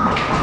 you.